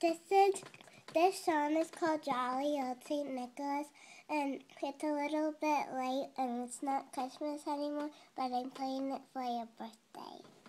This is this song is called Jolly Old Saint Nicholas, and it's a little bit late, and it's not Christmas anymore, but I'm playing it for your birthday.